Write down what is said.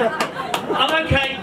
I'm okay.